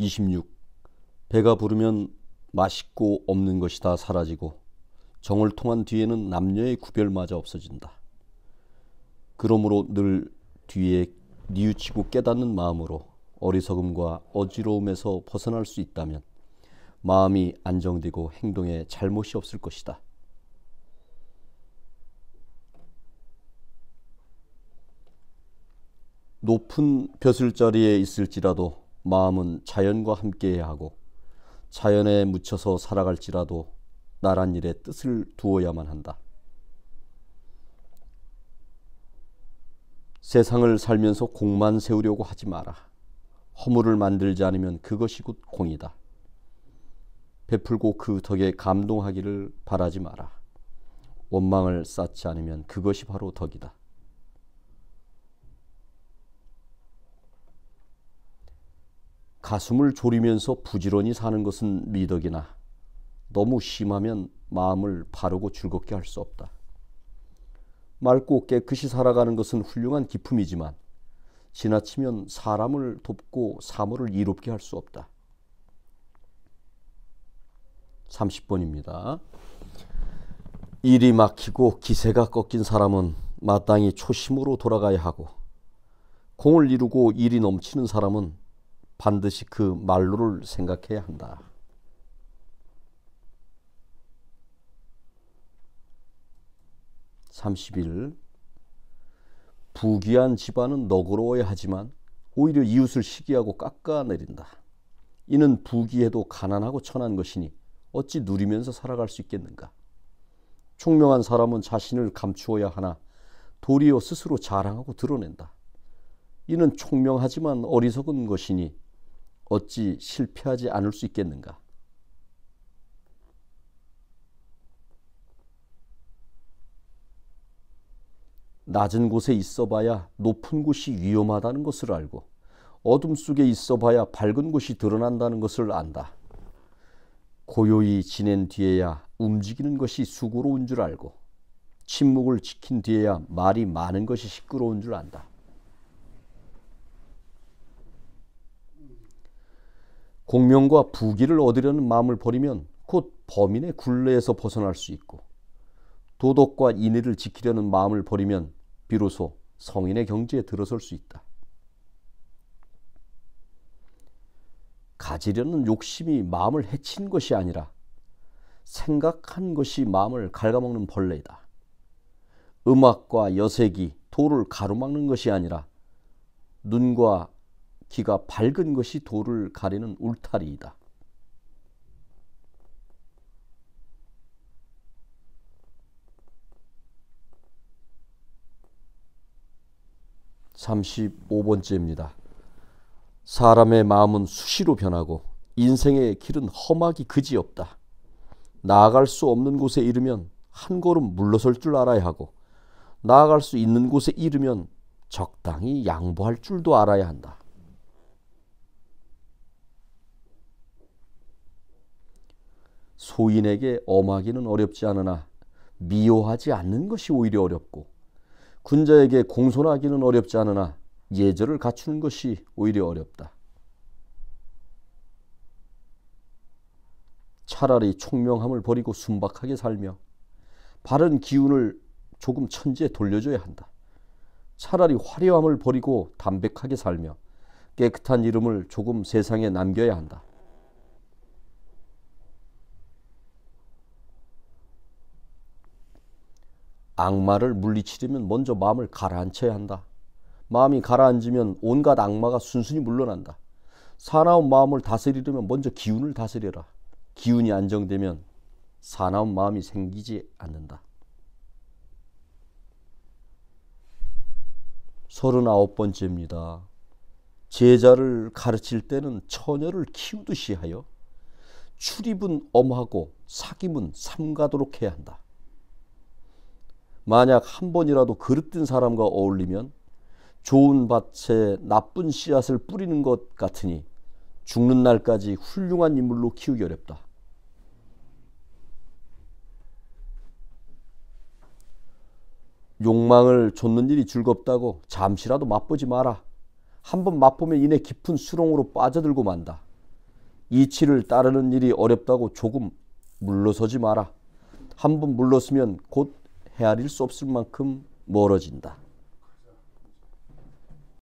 26. 배가 부르면 맛있고 없는 것이 다 사라지고 정을 통한 뒤에는 남녀의 구별마저 없어진다. 그러므로 늘 뒤에 뉘우치고 깨닫는 마음으로 어리석음과 어지러움에서 벗어날 수 있다면 마음이 안정되고 행동에 잘못이 없을 것이다. 높은 벼슬자리에 있을지라도 마음은 자연과 함께해야 하고 자연에 묻혀서 살아갈지라도 나란 일에 뜻을 두어야만 한다. 세상을 살면서 공만 세우려고 하지 마라. 허물을 만들지 않으면 그것이 곧 공이다. 베풀고 그 덕에 감동하기를 바라지 마라. 원망을 쌓지 않으면 그것이 바로 덕이다. 가슴을 졸이면서 부지런히 사는 것은 미덕이나 너무 심하면 마음을 바르고 즐겁게 할 수 없다. 맑고 깨끗이 살아가는 것은 훌륭한 기품이지만 지나치면 사람을 돕고 사물을 이롭게 할 수 없다. 30번입니다. 일이 막히고 기세가 꺾인 사람은 마땅히 초심으로 돌아가야 하고 공을 이루고 일이 넘치는 사람은 반드시 그 말로를 생각해야 한다. 30일 부귀한 집안은 너그러워야 하지만 오히려 이웃을 시기하고 깎아내린다. 이는 부귀해도 가난하고 천한 것이니 어찌 누리면서 살아갈 수 있겠는가? 총명한 사람은 자신을 감추어야 하나 도리어 스스로 자랑하고 드러낸다. 이는 총명하지만 어리석은 것이니 어찌 실패하지 않을 수 있겠는가? 낮은 곳에 있어봐야 높은 곳이 위험하다는 것을 알고 어둠 속에 있어봐야 밝은 곳이 드러난다는 것을 안다. 고요히 지낸 뒤에야 움직이는 것이 수고로운 줄 알고 침묵을 지킨 뒤에야 말이 많은 것이 시끄러운 줄 안다. 공명과 부귀를 얻으려는 마음을 버리면 곧 범인의 굴레에서 벗어날 수 있고 도덕과 인의를 지키려는 마음을 버리면 비로소 성인의 경지에 들어설 수 있다. 가지려는 욕심이 마음을 해친 것이 아니라 생각한 것이 마음을 갉아먹는 벌레이다. 음악과 여색이 도를 가로막는 것이 아니라 눈과 귀가 밝은 것이 도를 가리는 울타리이다. 35번째입니다. 사람의 마음은 수시로 변하고 인생의 길은 험하기 그지없다. 나아갈 수 없는 곳에 이르면 한 걸음 물러설 줄 알아야 하고 나아갈 수 있는 곳에 이르면 적당히 양보할 줄도 알아야 한다. 소인에게 엄하기는 어렵지 않으나 미워하지 않는 것이 오히려 어렵고 군자에게 공손하기는 어렵지 않으나 예절을 갖추는 것이 오히려 어렵다. 차라리 총명함을 버리고 순박하게 살며 바른 기운을 조금 천지에 돌려줘야 한다. 차라리 화려함을 버리고 담백하게 살며 깨끗한 이름을 조금 세상에 남겨야 한다. 악마를 물리치려면 먼저 마음을 가라앉혀야 한다. 마음이 가라앉으면 온갖 악마가 순순히 물러난다. 사나운 마음을 다스리려면 먼저 기운을 다스려라. 기운이 안정되면 사나운 마음이 생기지 않는다. 서른아홉 번째입니다. 제자를 가르칠 때는 처녀를 키우듯이 하여 출입은 엄하고 사귐은 삼가도록 해야 한다. 만약 한 번이라도 그릇된 사람과 어울리면 좋은 밭에 나쁜 씨앗을 뿌리는 것 같으니 죽는 날까지 훌륭한 인물로 키우기 어렵다. 욕망을 쫓는 일이 즐겁다고 잠시라도 맛보지 마라. 한번 맛보면 이내 깊은 수렁으로 빠져들고 만다. 이치를 따르는 일이 어렵다고 조금 물러서지 마라. 한번 물러서면 곧 헤아릴 수 없을 만큼 멀어진다.